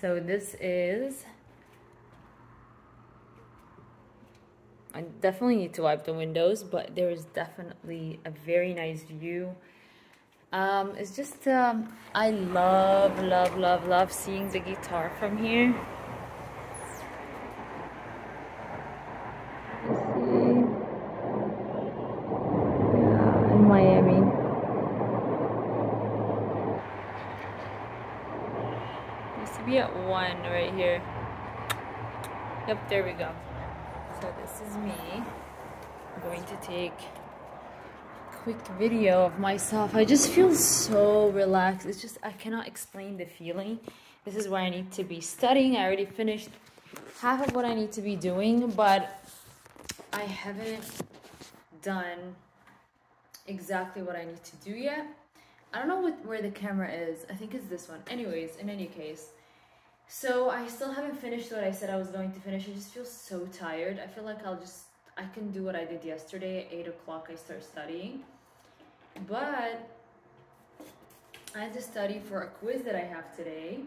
So this is I definitely need to wipe the windows, but there is definitely a very nice view. Um, it's just, um, I love, love, love, love seeing the guitar from here. To be at one right here. Yep, there we go. So this is me. I'm going to take a quick video of myself. I just feel so relaxed. It's just, I cannot explain the feeling. This is where I need to be studying. I already finished half of what I need to be doing, but I haven't done exactly what I need to do yet. I don't know what, where the camera is. I think it's this one. Anyways, in any case, so I still haven't finished what I said I was going to finish. I just feel so tired. I feel like I'll just, I can do what I did yesterday. At 8 o'clock I start studying. But I have to study for a quiz that I have today.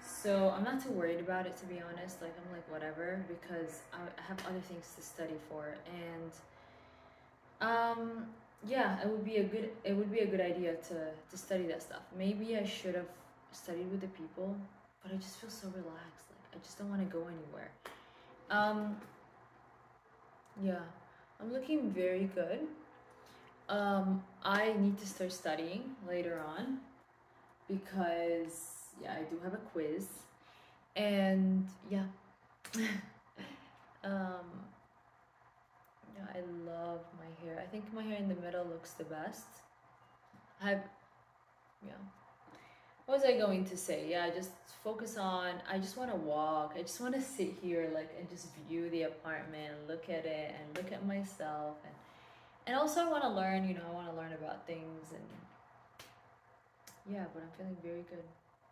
So I'm not too worried about it to be honest. Like I'm like whatever because I have other things to study for and um yeah, it would be a good it would be a good idea to to study that stuff. Maybe I should have studied with the people but I just feel so relaxed. Like I just don't want to go anywhere. Um, yeah, I'm looking very good. Um, I need to start studying later on because yeah, I do have a quiz, and yeah. um, yeah, I love my hair. I think my hair in the middle looks the best. I've yeah what was I going to say? Yeah, just focus on, I just want to walk. I just want to sit here like and just view the apartment, look at it and look at myself. And, and also I want to learn, you know, I want to learn about things and yeah, but I'm feeling very good.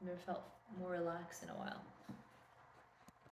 Never felt more relaxed in a while.